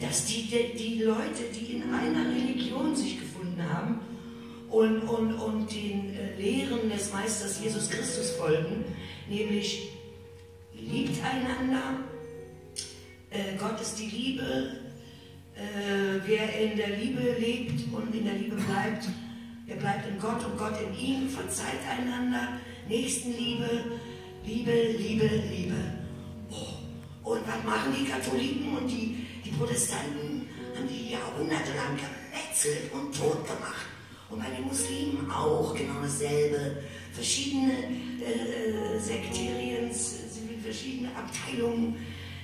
dass die, die, die Leute, die in einer Religion sich gefunden haben und, und, und den äh, Lehren des Meisters Jesus Christus folgen, nämlich liebt einander, äh, Gott ist die Liebe, äh, wer in der Liebe lebt und in der Liebe bleibt, der bleibt in Gott und Gott in ihm, verzeiht einander, Nächstenliebe, Liebe, Liebe, Liebe. Was machen die Katholiken und die, die Protestanten? Haben die jahrhundertelang gemetzelt und tot gemacht. Und bei den Muslimen auch genau dasselbe. Verschiedene äh, äh Sekteriens, verschiedene Abteilungen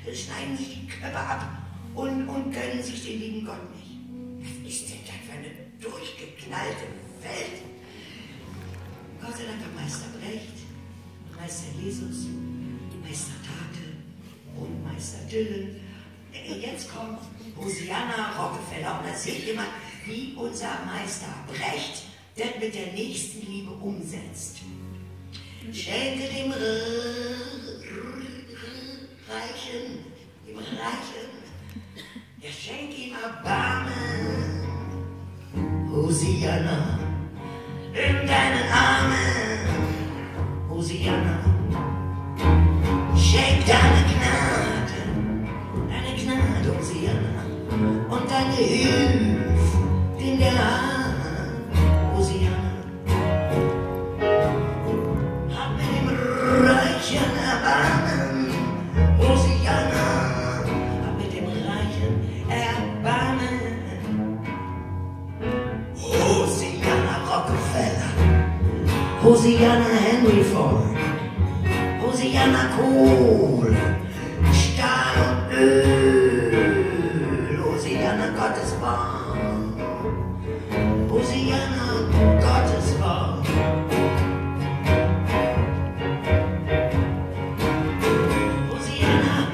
äh, schneiden sich die Köpfe ab und, und gönnen sich den lieben Gott nicht. Was ist denn das für eine durchgeknallte Welt? Gott sei Dank hat Meister Brecht, Meister Jesus, Meister Tate Meister Dylan. Jetzt kommt Hosianna Rockefeller und da seht ihr mal, wie unser Meister Brecht das mit der nächsten Liebe umsetzt. Schenke dem Reichen, dem Reichen, ja schenke ihm Erbarmen, Hosianna, in deinen Armen, in der Hosianna. Hab mit dem Reichen Erbarmen, Hosianna, hab mit dem Reichen Erbarmen. Hosianna Rockefeller, Hosianna Henry Ford, Hosianna Kohl, Gottes war. Hosianna, du Gottes war. Hosianna,